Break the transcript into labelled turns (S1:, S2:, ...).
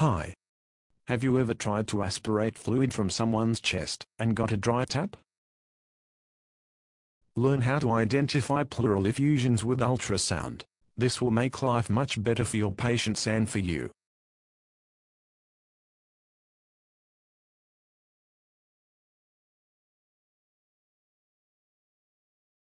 S1: Hi. Have you ever tried to aspirate fluid from someone's chest and got a dry tap? Learn how to identify pleural effusions with ultrasound. This will make life much better for your patients and for you.